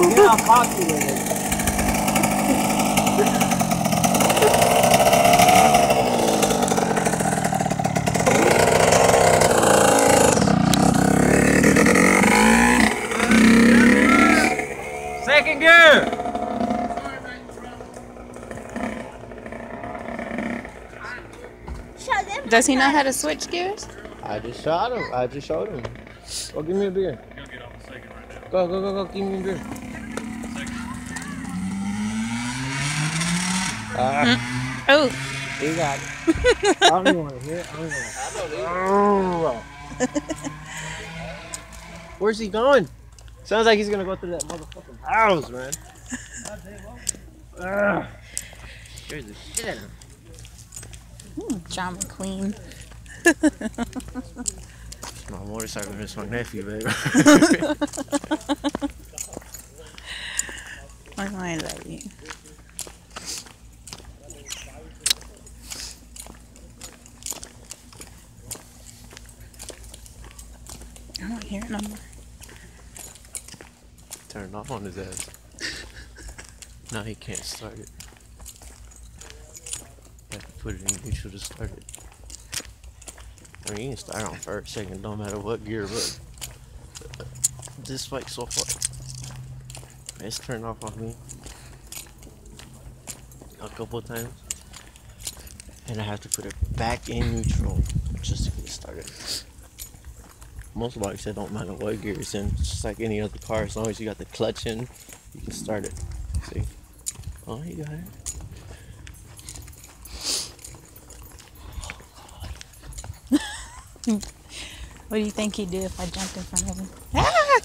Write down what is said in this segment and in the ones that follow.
Get all cocky with. Second gear. Does he know how to switch gears? I just shot him. I just showed him. Go give me a beer. You'll get off the second right now. Go, go, go, go. Give me a beer. Ah, Oh, he got it. I don't even want to hear it. I don't even want to. Where's he going? Sounds like he's gonna go through that motherfucking house, man. Ugh. Scares the shit out of him. John McQueen. My motorcycle is my nephew, baby. I I love you. I don't hear it no more. Turned off on his ass. now he can't start it. have to put it in neutral to start it. I mean, you can start on first, second, don't matter what gear, but this bike so far, it's turned off on me a couple of times, and I have to put it back in neutral just to get started. Most bikes, it don't matter what gear it's in. It's just like any other car. As long as you got the clutch in, you can start it. See? Oh, you got it. What do you think he'd do if I jumped in front of him? Ah!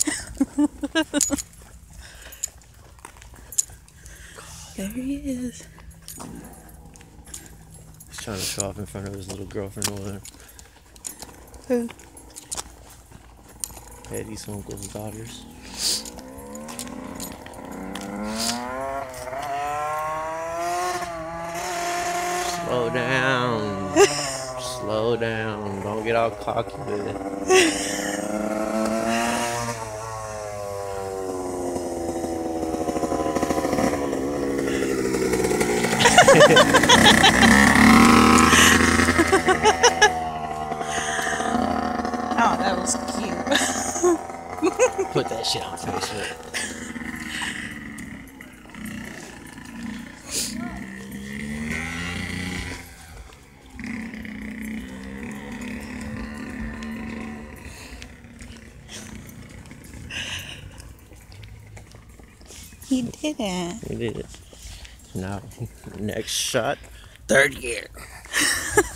there he is. He's trying to show off in front of his little girlfriend over there. Who? Eddie's uncle's daughters. Slow down. Slow down. Don't get all cocky with it. Oh, that was cute. Put that shit on Facebook. He didn't. We did it. Now, next shot, third gear.